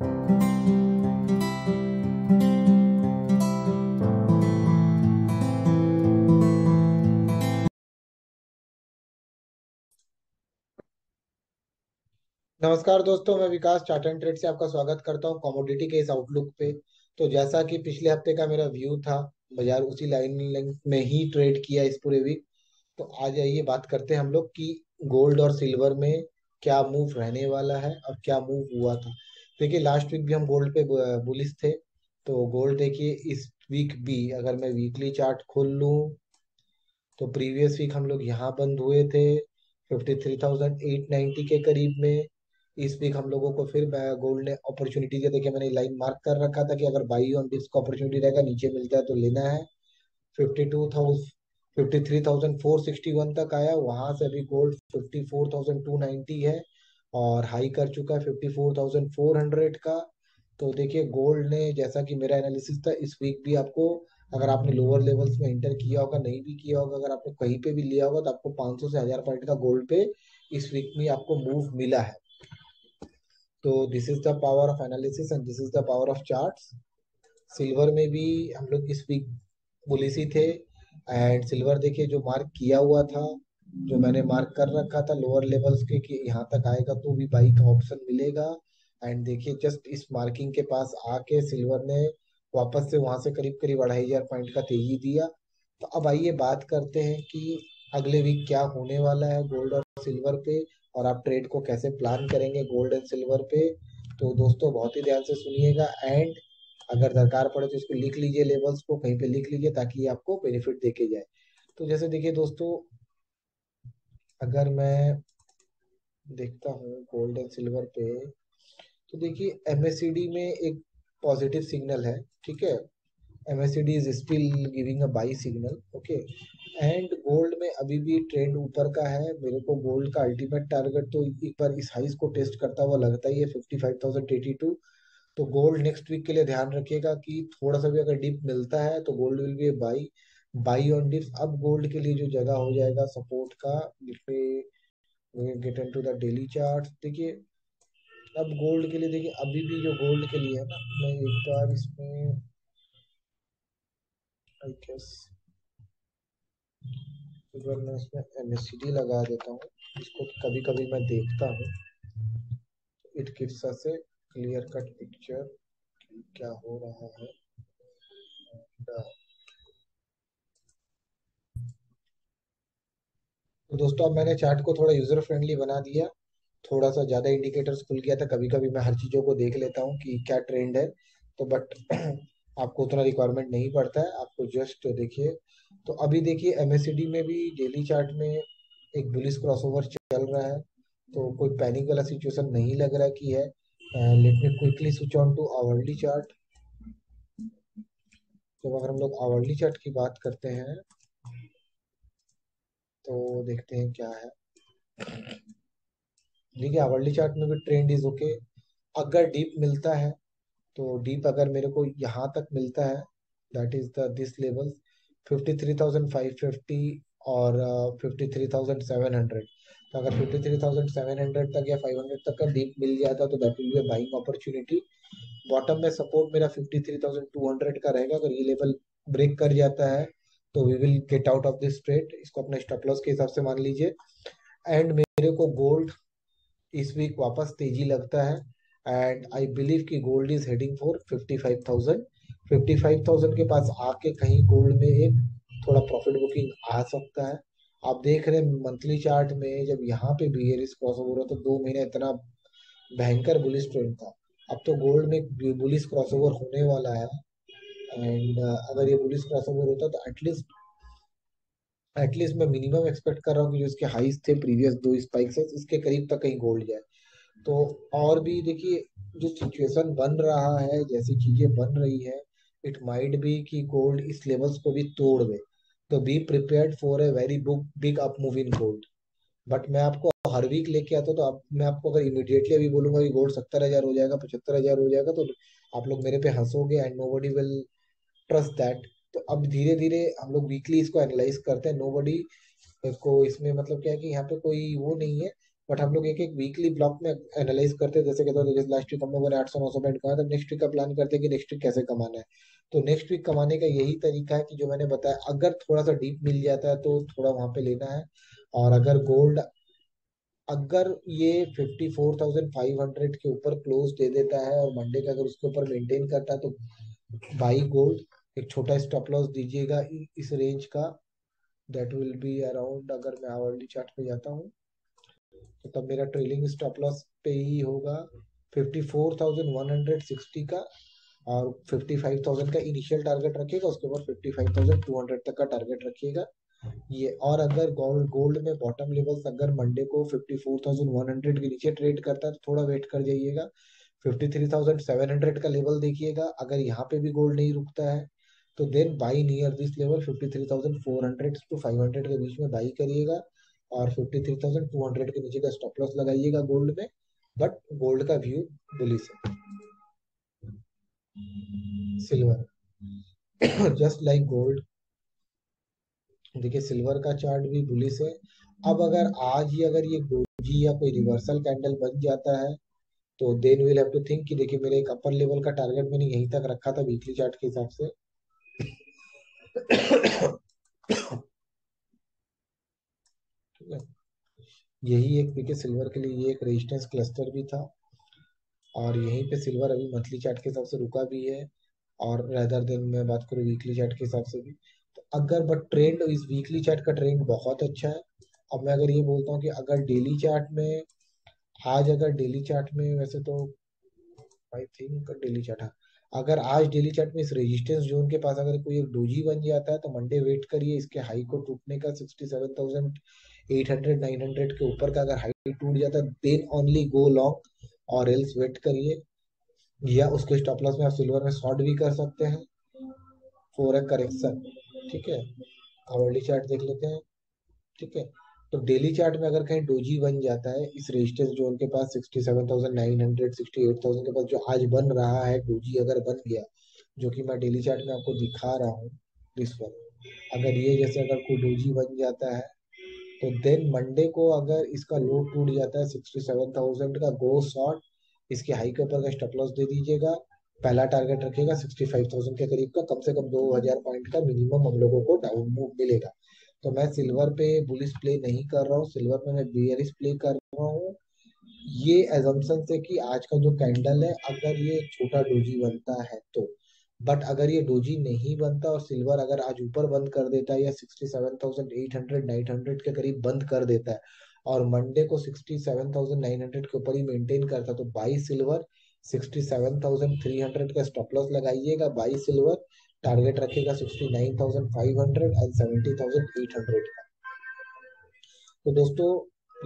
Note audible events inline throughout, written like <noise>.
नमस्कार दोस्तों, मैं विकास चार्ट एंड ट्रेड से आपका स्वागत करता हूँ कॉमोडिटी के इस आउटलुक पे। तो जैसा कि पिछले हफ़्ते का मेरा व्यू था, बाज़ार उसी लाइन में ही ट्रेड किया इस पूरे वीक तो आज आइए बात करते हैं हम लोग कि गोल्ड और सिल्वर में क्या मूव रहने वाला है और क्या मूव हुआ था। देखिए लास्ट वीक भी हम गोल्ड पे बुलिस थे तो गोल्ड देखिए, इस वीक भी अगर मैं वीकली चार्ट खोल लूँ तो प्रीवियस वीक हम लोग यहाँ बंद हुए थे fifty three thousand eight ninety के करीब में। इस वीक हम लोगों को फिर गोल्ड ने अपॉर्चुनिटी दिया देखिए, मैंने लाइन मार्क कर रखा था कि अगर बाई ऑन डिप्स को अपॉर्चुनिटी रहेगा, नीचे मिलता है तो लेना है। Fifty two thousand fifty three thousand four sixty one तक आया, वहाँ से अभी gold fifty four thousand two ninety है। और हाई कर चुका है fifty four thousand four hundred का। तो देखिए गोल्ड ने जैसा कि मेरा एनालिसिस था, इस वीक भी आपको, अगर आपने लोअर लेवल्स में इंटर किया होगा, नहीं भी किया होगा, अगर आपने कहीं पे भी लिया होगा तो आपको 500 से हज़ार पॉइंट का गोल्ड पे इस वीक में आपको मूव मिला है। तो this is the power of analysis and this is the power of charts silver में भी हम लोग इस वीक बुलिसी थे एंड सिल्वर देखिए, जो मार्क किया हुआ था जो मैंने मार्क कर रखा था लोअर लेवल्स के, कि यहाँ तक आएगा तो भी बाई का ऑप्शन मिलेगा। एंड देखिए जस्ट इस मार्किंग के पास आके सिल्वर ने वापस से वहाँ से करीब करीब अढ़ाई हज़ार पॉइंट का तेज़ी दिया। तो अब आइए बात करते हैं कि अगले वीक क्या होने वाला है गोल्ड और सिल्वर पे, और आप ट्रेड को कैसे प्लान करेंगे गोल्ड एंड सिल्वर पे। तो दोस्तों, बहुत ही ध्यान से सुनिएगा। एंड अगर दरकार पड़े तो इसको लिख लीजिए लेवल्स को, कहीं पे लिख लीजिए ताकि आपको बेनिफिट देके जाए। तो जैसे देखिए दोस्तों अगर मैं देखता हूँ गोल्ड एंड सिल्वर पे तो देखिए एमएससीडी में एक पॉजिटिव सिग्नल है, ठीक है? MSCD is still giving a buy signal okay and gold में अभी भी ट्रेंड ऊपर का है। मेरे को गोल्ड का अल्टीमेट टारगेट तो एक बार इस हाइस को टेस्ट करता हुआ लगता ही है fifty five thousand eighty two तो गोल्ड नेक्स्ट वीक के लिए ध्यान रखिएगा कि थोड़ा सा भी अगर डिप मिलता है तो gold will be buy buy on dips अब गोल्ड के लिए जो जगह हो जाएगा सपोर्ट का get into the daily chart देखिए, अब गोल्ड के लिए देखिए, अभी भी जो गोल्ड के लिए है ना, मैं एक बार इसमें आई गेस अगर मैं इसमें एमएससीडी लगा देता हूँ। इसको कभी कभी मैं देखता हूँ। It as a clear cut picture क्या हो रहा है। तो दोस्तों, अब मैंने चार्ट को थोड़ा यूज़र फ्रेंडली बना दिया। थोड़ा सा ज़्यादा इंडिकेटर्स खुल गया था। कभी कभी मैं हर चीज़ों को देख लेता हूँ कि क्या ट्रेंड है। तो बट <clears throat> आपको उतना रिक्वायरमेंट नहीं पड़ता है। आपको जस्ट देखिए तो अभी देखिए एमएससीडी में भी डेली चार्ट में एक बुलिस क्रॉसओवर चल रहा है। तो कोई पैनिक वाला सिचुएशन नहीं लग रहा कि है। Let me quickly switch on to hourly chart जब अगर हम लोग आवरली चार्ट की बात करते हैं तो देखते हैं क्या है। देखिए आवरली चार्ट में भी ट्रेंड इज़ ओके अगर डीप मिलता है तो डीप अगर मेरे को यहाँ तक मिलता है that is the this level 53,550 और uh, 53,700 तो अगर 53,700 तक या 500 तक का डीप मिल जाता तो that will be buying opportunity bottom में सपोर्ट मेरा 53,200 का रहेगा अगर ये लेवल ब्रेक कर जाता है तो we will get out of this trade इसको अपने स्टॉप लॉस के हिसाब से मान लीजिए। एंड मेरे को गोल्ड इस वीक वापस तेज़ी लगता है। एंड आई बिलीव कि गोल्ड इज़ हेडिंग फॉर 55,000 55,000 के पास आके कहीं गोल्ड में एक थोड़ा प्रॉफिट बुकिंग आ सकता है। आप देख रहे हैं मंथली चार्ट में जब यहाँ पे बियरिस क्रॉस ओवर हुआ तो दो महीने इतना भयंकर बुलिस ट्रेंड था। अब तो गोल्ड में बुलिस क्रॉस ओवर होने वाला है। एंड अगर ये बुलिस क्रॉस ओवर होता तो एटलीस्ट एटलीस्ट मैं मिनिमम एक्सपेक्ट कर रहा हूँ कि जो इसके हाइस थे प्रीवियस दो स्पाइक से इसके करीब तक कहीं गोल्ड जाए। तो और भी देखिए, जो सिचुएशन बन रहा है, जैसी चीज़ें बन रही है इट माइट बी कि गोल्ड इस लेवल्स को भी तोड़ दे। तो be prepared for a very book big up move in gold but मैं आपको हर वीक लेके आता तो आप, मैं आपको अगर इमीडिएटली अभी बोलूँगा कि गोल्ड सत्तर हज़ार हो जाएगा, पचहत्तर हज़ार हो जाएगा तो आप लोग मेरे पे हंसोगे and no will trust that तो अब धीरे धीरे हम लोग वीकली इसको एनालाइज करते हैं। नो बडी को इसमें मतलब क्या है कि यहाँ पे कोई वो नहीं है। बट हम लोग एक एक वीकली ब्लॉक में एनालाइज करते हैं। जैसे कहते हैं जैसे लास्ट वीक हम लोगों ने आठ सौ नौ सौ पॉइंट कमाया तो नेक्स्ट वीक का प्लान करते हैं कि नेक्स्ट वीक कैसे कमाना है। तो नेक्स्ट वीक कमाने का यही तरीका है कि जो मैंने बताया अगर थोड़ा सा डीप मिल जाता है तो थोड़ा वहाँ पे लेना है। और अगर गोल्ड अगर ये 54,500 के ऊपर क्लोज दे देता है और मंडे का अगर उसके ऊपर मेंटेन करता है तो बाई गोल्ड एक छोटा स्टॉप लॉस दीजिएगा इस रेंज का। दैट विल बी अराउंड अगर मैं आवरली चार्ट पे जाता हूँ तो तब मेरा ट्रेलिंग स्टॉप लॉस पे ही होगा। 54,160 का और 55,000 का इनिशियल टारगेट रखिएगा उसके बाद 55,200 तक का टारगेट रखिएगा। ये और अगर गोल्ड गोल्ड में बॉटम लेवल्स अगर मंडे को 54,100 के नीचे ट्रेड करता है तो थोड़ा वेट कर जाइएगा। 53,700 का लेवल देखिएगा। अगर यहाँ पे भी गोल्ड नहीं रुकता है तो then buy near this level 53,400 to 500 के बीच में बाई करिएगा और 53,200 के नीचे का स्टॉप लॉस लगाइएगा गोल्ड में बट गोल्ड का व्यू बुलिस है। सिल्वर जस्ट लाइक गोल्ड देखिए सिल्वर का चार्ट भी बुलिस है। अब अगर आज ही अगर ये डोजी या कोई रिवर्सल कैंडल बन जाता है तो then will have to think कि देखिए मेरे एक अपर लेवल का टारगेट मैंने यहीं तक रखा था वीकली चार्ट के हिसाब से। यही एक, देखिए सिल्वर के लिए ये एक रेजिस्टेंस क्लस्टर भी था और यहीं पे सिल्वर अभी मंथली चार्ट के हिसाब से रुका भी है और रेदर देन मैं बात करूँ वीकली चार्ट के हिसाब से भी तो अगर बट ट्रेंड इस वीकली चार्ट का ट्रेंड बहुत अच्छा है। अब मैं अगर ये बोलता हूँ कि अगर डेली चार्ट में, आज अगर डेली चार्ट में, वैसे तो आई थिंक डेली चार्ट है अगर आज डेली चार्ट में इस रेजिस्टेंस जोन के पास अगर कोई एक डोजी बन जाता है तो मंडे वेट करिए इसके हाई को टूटने का 67,800 900 के ऊपर का अगर हाई टूट जाता है देन ओनली गो लॉन्ग और एल्स वेट करिए। या उसके स्टॉप लॉस में आप सिल्वर में शॉर्ट भी कर सकते हैं। फॉर ए करेक्शन ठीक है? आवरली चार्ट देख लेते हैं ठीक है? तो डेली चार्ट में अगर कहीं डोजी बन जाता है इस रेजिस्टेंस जोन के पास 67,900 68,000 के पास जो आज बन रहा है डोजी अगर बन गया जो कि मैं डेली चार्ट में आपको दिखा रहा हूँ दिस वन अगर ये जैसे अगर कोई डोजी बन जाता है तो देन मंडे को अगर इसका लो टूट जाता है 67,000 का गो शॉर्ट इसके हाई के ऊपर का स्टॉप लॉस दे दीजिएगा पहला टारगेट रखिएगा 65,000 के करीब का कम से कम 2000 पॉइंट का मिनिमम हम लोगों को डाउन मूव मिलेगा। तो मैं सिल्वर पे बुलिस प्ले नहीं कर रहा हूँ सिल्वर पे मैं बियरिस प्ले कर रहा हूँ। ये एजम्पन से कि आज का जो कैंडल है अगर ये छोटा डोजी बनता है तो। बट अगर ये डोजी नहीं बनता और सिल्वर अगर आज ऊपर बंद कर देता है या 67,800 900 के करीब बंद कर देता है और मंडे को 67,900 के ऊपर ही मेंटेन करता तो बाई सिल्वर 67,300 का स्टॉप लॉस लगाइएगा बाई सिल्वर टारगेट रखेगा 69,500 एंड 70,800 का। तो दोस्तों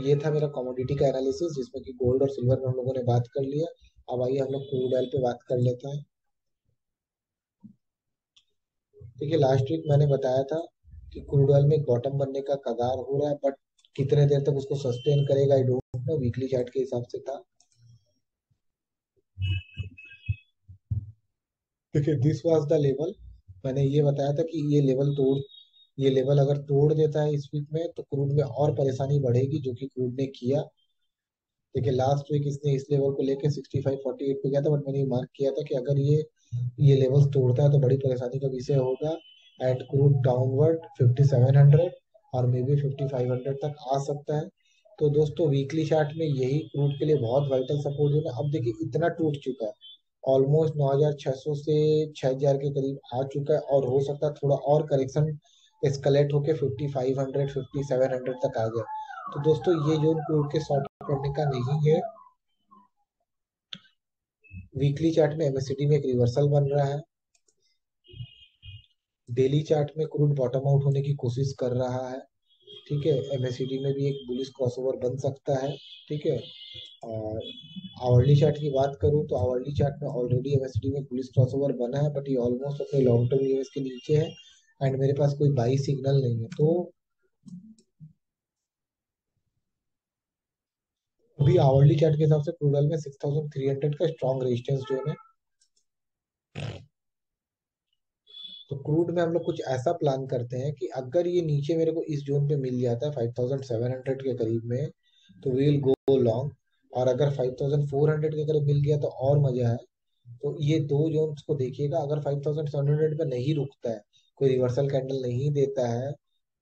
ये था मेरा कमोडिटी का एनालिसिस जिसमें कि गोल्ड और सिल्वर में हम लोगों ने बात कर लिया। अब आइए हम लोग क्रूड ऑयल पे बात कर लेते हैं। देखिए लास्ट वीक मैंने बताया था कि क्रूड ऑयल में बॉटम बनने का कगार हो रहा है बट कितने देर तक उसको सस्टेन करेगा I don't know weekly chart के हिसाब से था। देखिए दिस वाज द लेवल मैंने ये बताया था कि ये लेवल तोड़, ये लेवल अगर तोड़ देता है इस वीक में तो क्रूड में और परेशानी बढ़ेगी जो कि क्रूड ने किया। देखिए लास्ट वीक इसने इस लेवल को लेके 65 48 पे गया था बट मैंने मार्क किया था कि अगर ये ये लेवल तोड़ता है तो बड़ी परेशानी का विषय होगा। एंड क्रूड डाउनवर्ड 5700 और मे बी 5500 तक आ सकता है। तो दोस्तों वीकली चार्ट में यही क्रूड के लिए बहुत वाइटल सपोर्ट जोन है। अब देखिए, इतना टूट चुका है। ऑलमोस्ट 9600 से 6000 के करीब आ चुका है और हो सकता है थोड़ा और करेक्शन एस्केलेट होके 5500 5700 तक आ गया तो दोस्तों, ये जोन क्रूड के शॉर्ट करने का नहीं है वीकली चार्ट में एमएससीडी में एक रिवर्सल बन रहा है। डेली चार्ट में क्रूड बॉटम आउट होने की कोशिश कर रहा है। ठीक है एमएससीडी में भी एक बुलिस क्रॉसओवर बन सकता है, ठीक है। और आवरली चार्ट की बात करूँ तो आवरली चार्ट में ऑलरेडी एमएसडी में पुलिस क्रॉसओवर बना है बट ये ऑलमोस्ट अपने लॉन्ग टर्म ईएमएस के नीचे है एंड मेरे पास कोई बाई सिग्नल नहीं है। तो अभी आवरली चार्ट के हिसाब से क्रूडल में 6300 का स्ट्रॉन्ग रेजिस्टेंस जोन है। तो क्रूड में हम लोग कुछ ऐसा प्लान करते हैं कि अगर ये नीचे मेरे को इस जोन पे मिल जाता है 5700 के करीब में तो वी विल गो लॉन्ग और अगर 5400 के अगर मिल गया तो और मज़ा है। तो ये दो जोन्स को देखिएगा, अगर 5700 पे नहीं रुकता है, कोई रिवर्सल कैंडल नहीं देता है,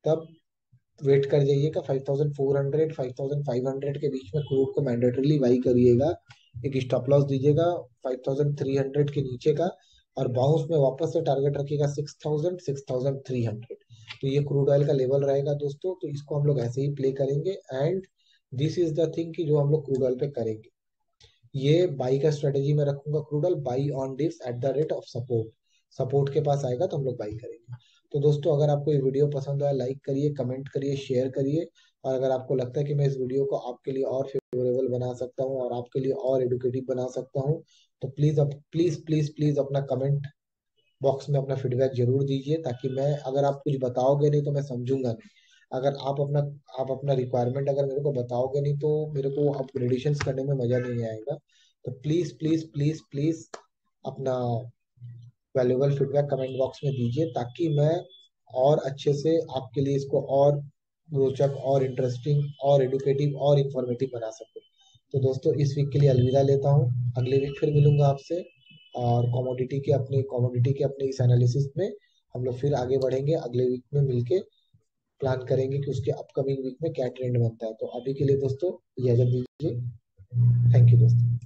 तब वेट कर जाइएगा 5400 5500 के बीच में क्रूड को मैंडेटरीली बाई करिएगा। एक स्टॉप लॉस दीजिएगा 5300 के नीचे का और बाउंस में वापस से टारगेट रखिएगा 6000 6300 तो ये क्रूड ऑयल का लेवल रहेगा दोस्तों तो इसको हम लोग ऐसे ही प्ले करेंगे and this is the thing कि जो हम लोग क्रूड ऑयल पे करेंगे। ये बाई का स्ट्रेटेजी में रखूँगा crude oil buy on dips at the rate of support support के पास आएगा तो हम लोग बाई करेंगे। तो दोस्तों, अगर आपको ये वीडियो पसंद आया लाइक करिए कमेंट करिए शेयर करिए। और अगर आपको लगता है कि मैं इस वीडियो को आपके लिए और फेवरेबल बना सकता हूँ और आपके लिए और एडुकेटिव बना सकता हूँ तो प्लीज़ अब प्लीज़ प्लीज़ प्लीज़ अपना कमेंट बॉक्स में अपना फीडबैक ज़रूर दीजिए ताकि मैं, अगर आप कुछ बताओगे नहीं तो मैं समझूँगा नहीं। अगर आप अपना आप अपना रिक्वायरमेंट अगर मेरे को बताओगे नहीं तो मेरे को अपग्रेडेशन करने में मज़ा नहीं आएगा। तो प्लीज़ प्लीज़ प्लीज़ प्लीज़ अपना वैल्यूबल फीडबैक कमेंट बॉक्स में दीजिए ताकि मैं और अच्छे से आपके लिए इसको और रोचक और इंटरेस्टिंग और एडुकेटिव और इंफॉर्मेटिव बना सकूँ तो दोस्तों, इस वीक के लिए अलविदा लेता हूँ। अगले वीक फिर मिलूँगा आपसे। और कॉमोडिटी के अपने कॉमोडिटी के अपने इस एनालिसिस में हम लोग फिर आगे बढ़ेंगे। अगले वीक में मिलके प्लान करेंगे कि उसके अपकमिंग वीक में क्या ट्रेंड बनता है। तो अभी के लिए दोस्तों, इजाज़त दीजिए। थैंक यू दोस्तों।